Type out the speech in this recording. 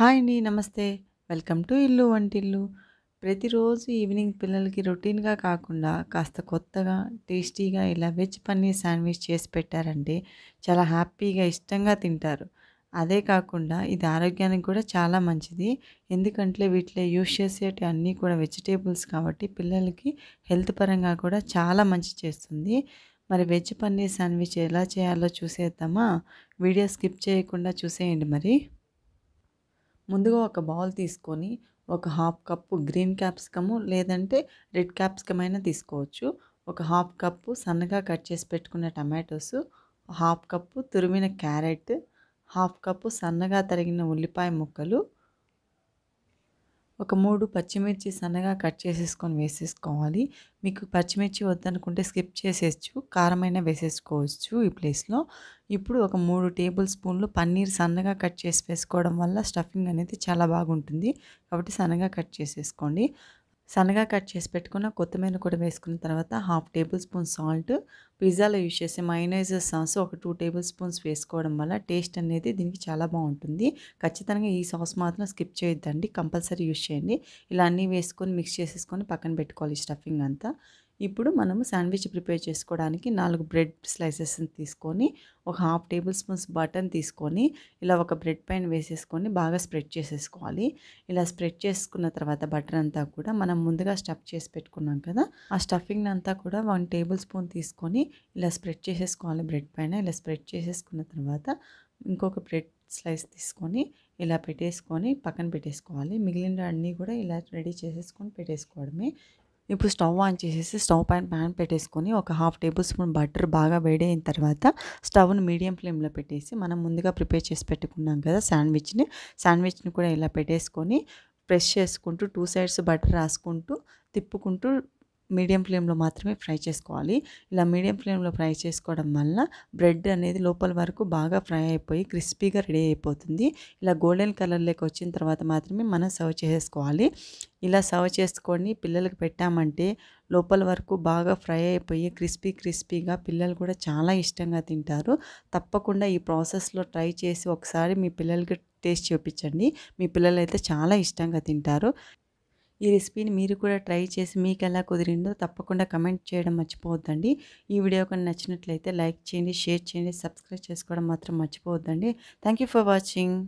Hi అండి. నమస్తే. Welcome to ఇల్లు వంటిల్లు. ప్రతిరోజు ఈవినింగ్ పిల్లలకి రొటీన్‌గా కాకుండా కాస్త కొత్తగా, టేస్టీగా ఇలా వెజ్ పన్నీర్ శాండ్‌విచ్ చేసి పెట్టారంటే చాలా హ్యాపీగా, ఇష్టంగా తింటారు. అదే కాకుండా ఇది ఆరోగ్యానికి కూడా చాలా మంచిది. ఎందుకంటే వీటిలో యూజ్ చేసేటి అన్నీ కూడా వెజిటేబుల్స్ కాబట్టి పిల్లలకి హెల్త్ పరంగా కూడా చాలా మంచి చేస్తుంది. మరి వెజ్ పన్నీర్ శాండ్‌విచ్ ఎలా చేయాలో చూసేద్దామా? వీడియో స్కిప్ చేయకుండా చూసేయండి మరి. ముందుగా ఒక బౌల్ తీసుకొని ఒక హాఫ్ కప్పు గ్రీన్ క్యాప్సికము లేదంటే రెడ్ క్యాప్సికమ్ అయినా తీసుకోవచ్చు. ఒక హాఫ్ కప్పు సన్నగా కట్ చేసి పెట్టుకున్న టమాటోస్, హాఫ్ కప్పు తురిమిన క్యారెట్, హాఫ్ కప్పు సన్నగా తరిగిన ఉల్లిపాయ ముక్కలు, ఒక మూడు పచ్చిమిర్చి సన్నగా కట్ చేసేసుకొని వేసేసుకోవాలి. మీకు పచ్చిమిర్చి వద్దనుకుంటే స్కిప్ చేసేయచ్చు. కారమైనా వేసేసుకోవచ్చు ఈ ప్లేస్‌లో. ఇప్పుడు ఒక మూడు టేబుల్ స్పూన్లు పన్నీర్ సన్నగా కట్ చేసి వేసుకోవడం వల్ల స్టఫింగ్ అనేది చాలా బాగుంటుంది. కాబట్టి సన్నగా కట్ చేసేసుకోండి. సన్నగా కట్ చేసి పెట్టుకున్న కొత్తిమీర కూడా వేసుకున్న తర్వాత హాఫ్ టేబుల్ స్పూన్ సాల్ట్, పిజ్జాలో యూజ్ చేసే మైనైజ్ సాస్ ఒక టూ టేబుల్ స్పూన్స్ వేసుకోవడం వల్ల టేస్ట్ అనేది దీనికి చాలా బాగుంటుంది. ఖచ్చితంగా ఈ సాస్ మాత్రం స్కిప్ చేయొద్దండి. కంపల్సరీ యూజ్ చేయండి. ఇలా అన్నీ వేసుకొని మిక్స్ చేసేసుకొని పక్కన పెట్టుకోవాలి స్టఫింగ్ అంతా. ఇప్పుడు మనము శాండ్‌విచ్ ప్రిపేర్ చేసుకోవడానికి నాలుగు బ్రెడ్ స్లైసెస్‌ని తీసుకొని ఒక హాఫ్ టేబుల్ స్పూన్స్ బటన్ తీసుకొని ఇలా ఒక బ్రెడ్ పైన వేసేసుకొని బాగా స్ప్రెడ్ చేసేసుకోవాలి. ఇలా స్ప్రెడ్ చేసుకున్న తర్వాత బటర్ అంతా కూడా మనం ముందుగా స్టఫ్ చేసి పెట్టుకున్నాం కదా! ఆ స్టఫింగ్ అంతా కూడా వన్ టేబుల్ స్పూన్ తీసుకొని ఇలా స్ప్రెడ్ చేసేసుకోవాలి బ్రెడ్ పైన. ఇలా స్ప్రెడ్ చేసేసుకున్న తర్వాత ఇంకొక బ్రెడ్ స్లైస్ తీసుకొని ఇలా పెట్టేసుకొని పక్కన పెట్టేసుకోవాలి. మిగిలిన అన్నీ కూడా ఇలా రెడీ చేసేసుకొని పెట్టేసుకోవడమే. ఇప్పుడు స్టవ్ ఆన్ చేసేసి స్టవ్ పైన పాన్ పెట్టేసుకొని ఒక హాఫ్ టేబుల్ స్పూన్ బటర్ బాగా అయిన తర్వాత స్టవ్‌ని మీడియం ఫ్లేమ్‌లో పెట్టేసి మనం ముందుగా ప్రిపేర్ చేసి పెట్టుకున్నాం కదా శాండ్‌విచ్‌ని, శాండ్‌విచ్‌ని కూడా ఇలా పెట్టేసుకొని ప్రెస్ చేసుకుంటూ టూ సైడ్స్ బటర్ రాసుకుంటూ తిప్పుకుంటూ మీడియం ఫ్లేమ్‌లో మాత్రమే ఫ్రై చేసుకోవాలి. ఇలా మీడియం ఫ్లేమ్‌లో ఫ్రై చేసుకోవడం వల్ల బ్రెడ్ అనేది లోపల వరకు బాగా ఫ్రై అయిపోయి క్రిస్పీగా రెడీ అయిపోతుంది. ఇలా గోల్డెన్ కలర్‌లోకి వచ్చిన తర్వాత మాత్రమే మనం సర్వ్ చేసుకోవాలి ఇలా సర్వ్ చేసుకొని పిల్లలకి పెట్టామంటే లోపల వరకు బాగా ఫ్రై అయిపోయి క్రిస్పీ క్రిస్పీగా పిల్లలు కూడా చాలా ఇష్టంగా తింటారు. తప్పకుండా ఈ ప్రాసెస్‌లో ట్రై చేసి ఒకసారి మీ పిల్లలకి టేస్ట్ చూపించండి. మీ పిల్లలైతే చాలా ఇష్టంగా తింటారు. ఈ రెసిపీని మీరు కూడా ట్రై చేసి మీకు ఎలా కుదిరిందో తప్పకుండా కమెంట్ చేయడం మర్చిపోవద్దండి. ఈ వీడియో కానీ నచ్చినట్లయితే లైక్ చేయండి, షేర్ చేయండి, సబ్స్క్రైబ్ చేసుకోవడం మాత్రం మర్చిపోవద్దండి. Thank you for watching.